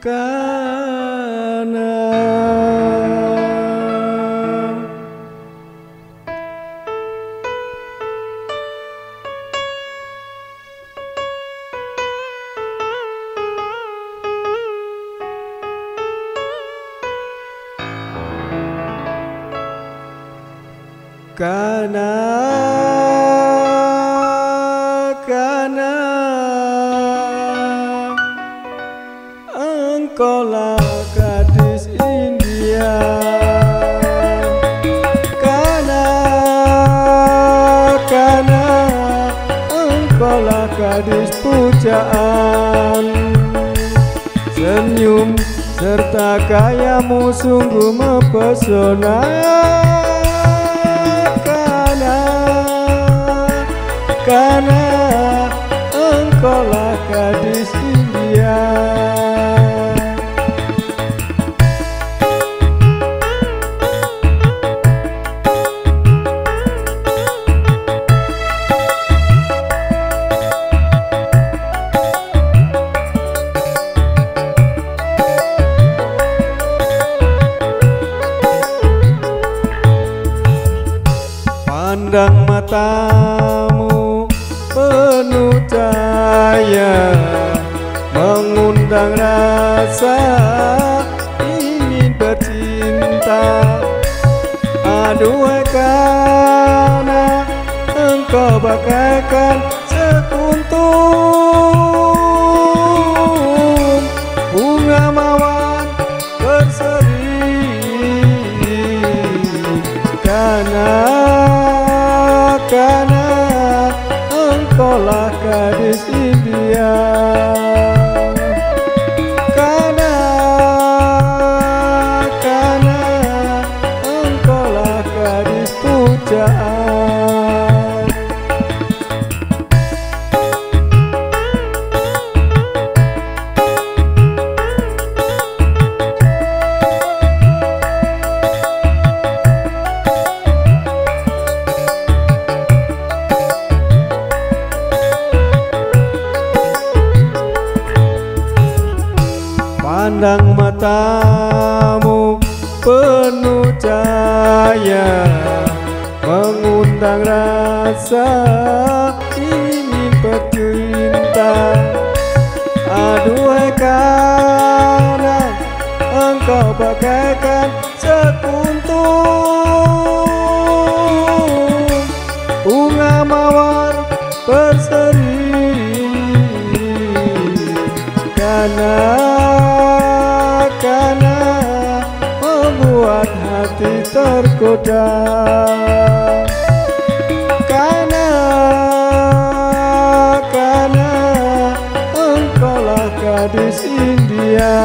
kana kana kana engkaulah gadis India. Karena karena engkaulah gadis pujaan. Senyum serta kayamu sungguh mempesona. Karena karena engkaulah pandang matamu penuh cahaya mengundang rasa ingin bercinta. Aduhai karena engkau bagaikan sekuntum. Bunga mawar berseri karena karena engkaulah gadis India. Karena karena engkaulah gadis pujaan pandang matamu penuh cahaya mengundang rasa ingin bercinta. Aduhai karena engkau bagaikan sekuntum bunga mawar berseri. Karena karena membuat hati tergoda. Karena karena engkaulah gadis India.